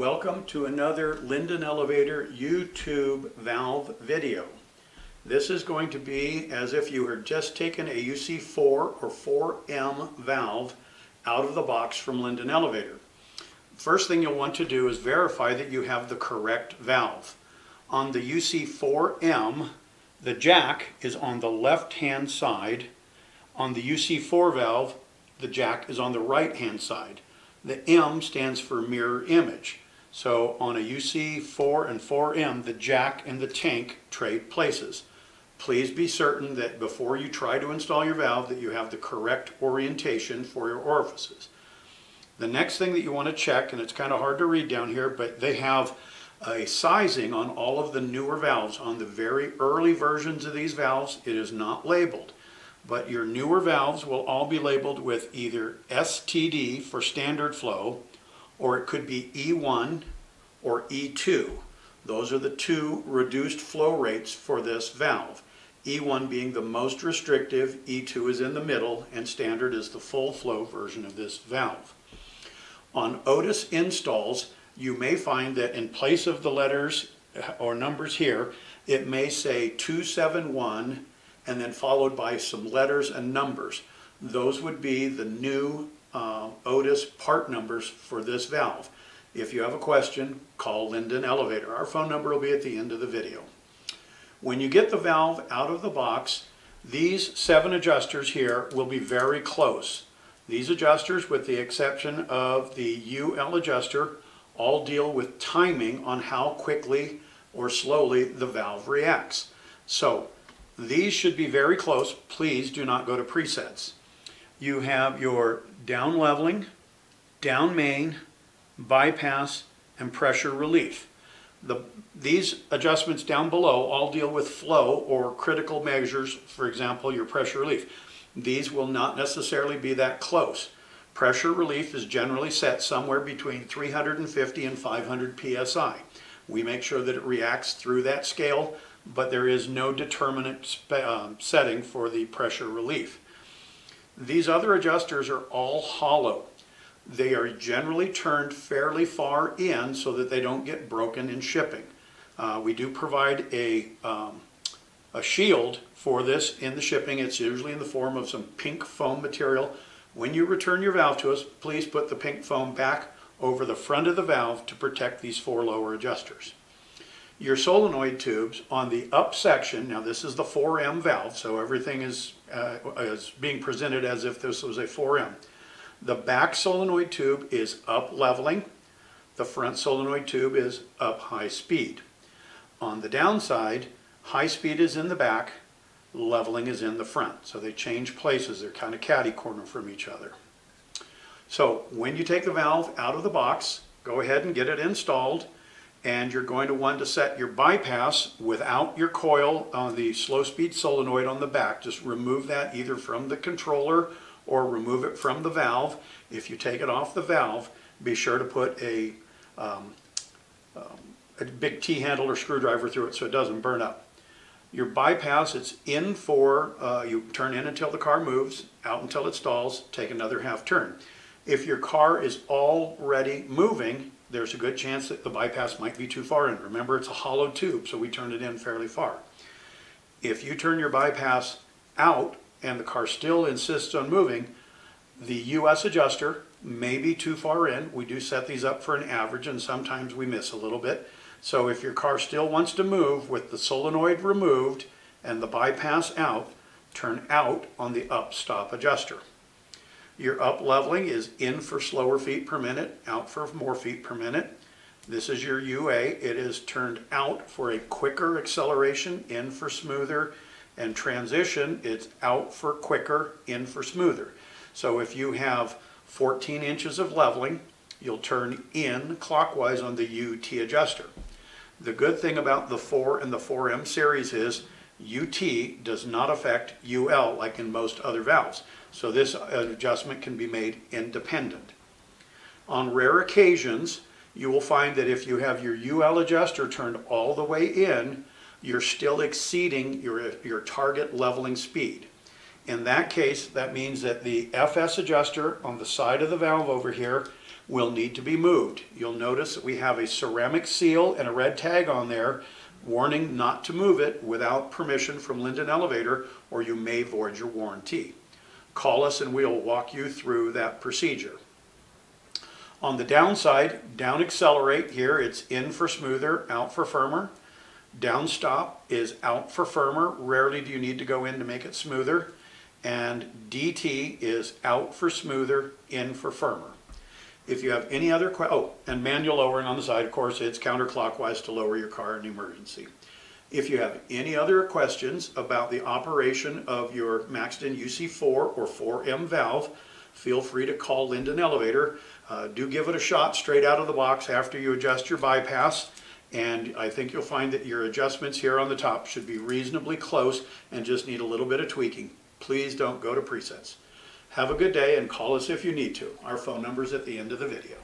Welcome to another Linden Elevator YouTube valve video. This is going to be as if you had just taken a UC4 or 4M valve out of the box from Linden Elevator. First thing you'll want to do is verify that you have the correct valve. On the UC4M, the jack is on the left hand side. On the UC4 valve, the jack is on the right hand side. The M stands for mirror image. So on a UC4 and 4M, the jack and the tank trade places. Please be certain that before you try to install your valve that you have the correct orientation for your orifices. The next thing that you want to check, and it's kind of hard to read down here, but they have a sizing on all of the newer valves. On the very early versions of these valves, it is not labeled. But your newer valves will all be labeled with either STD for standard flow, or it could be E1 or E2. Those are the two reduced flow rates for this valve. E1 being the most restrictive, E2 is in the middle, and standard is the full flow version of this valve. On Otis installs, you may find that in place of the letters uh, or numbers here, it may say 271 and then followed by some letters and numbers. Those would be the new uh, Otis part numbers for this valve. If you have a question, call Linden Elevator. Our phone number will be at the end of the video. When you get the valve out of the box, these seven adjusters here will be very close. These adjusters, with the exception of the UL adjuster, all deal with timing on how quickly or slowly the valve reacts. So these should be very close. Please do not go to presets. You have your down leveling, down main, bypass, and pressure relief. The, these adjustments down below all deal with flow or critical measures, for example, your pressure relief. These will not necessarily be that close. Pressure relief is generally set somewhere between 350 and 500 psi. We make sure that it reacts through that scale, but there is no determinate um, setting for the pressure relief. These other adjusters are all hollow. They are generally turned fairly far in so that they don't get broken in shipping. Uh, we do provide a, um, a shield for this in the shipping. It's usually in the form of some pink foam material. When you return your valve to us, please put the pink foam back over the front of the valve to protect these four lower adjusters your solenoid tubes on the up section, now this is the 4M valve, so everything is, uh, is being presented as if this was a 4M. The back solenoid tube is up leveling, the front solenoid tube is up high speed. On the downside, high speed is in the back, leveling is in the front. So they change places, they're kind of catty corner from each other. So when you take the valve out of the box, go ahead and get it installed and you're going to want to set your bypass without your coil on the slow speed solenoid on the back. Just remove that either from the controller or remove it from the valve. If you take it off the valve, be sure to put a, um, um, a big T-handle or screwdriver through it so it doesn't burn up. Your bypass, it's in for, uh, you turn in until the car moves, out until it stalls, take another half turn. If your car is already moving, there's a good chance that the bypass might be too far in. Remember, it's a hollow tube, so we turn it in fairly far. If you turn your bypass out and the car still insists on moving, the US adjuster may be too far in. We do set these up for an average and sometimes we miss a little bit. So if your car still wants to move with the solenoid removed and the bypass out, turn out on the up stop adjuster. Your up leveling is in for slower feet per minute, out for more feet per minute. This is your UA. It is turned out for a quicker acceleration, in for smoother, and transition, it's out for quicker, in for smoother. So if you have 14 inches of leveling, you'll turn in clockwise on the UT adjuster. The good thing about the 4 and the 4M series is UT does not affect UL like in most other valves. So this adjustment can be made independent. On rare occasions, you will find that if you have your UL adjuster turned all the way in, you're still exceeding your, your target leveling speed. In that case, that means that the FS adjuster on the side of the valve over here will need to be moved. You'll notice that we have a ceramic seal and a red tag on there warning not to move it without permission from Linden Elevator or you may void your warranty. Call us and we'll walk you through that procedure. On the downside, down accelerate here, it's in for smoother, out for firmer. Down stop is out for firmer. Rarely do you need to go in to make it smoother. And DT is out for smoother, in for firmer. If you have any other, oh, and manual lowering on the side, of course, it's counterclockwise to lower your car in emergency. If you have any other questions about the operation of your Maxton UC4 or 4M valve, feel free to call Linden Elevator. Uh, do give it a shot straight out of the box after you adjust your bypass. And I think you'll find that your adjustments here on the top should be reasonably close and just need a little bit of tweaking. Please don't go to presets. Have a good day and call us if you need to. Our phone number's at the end of the video.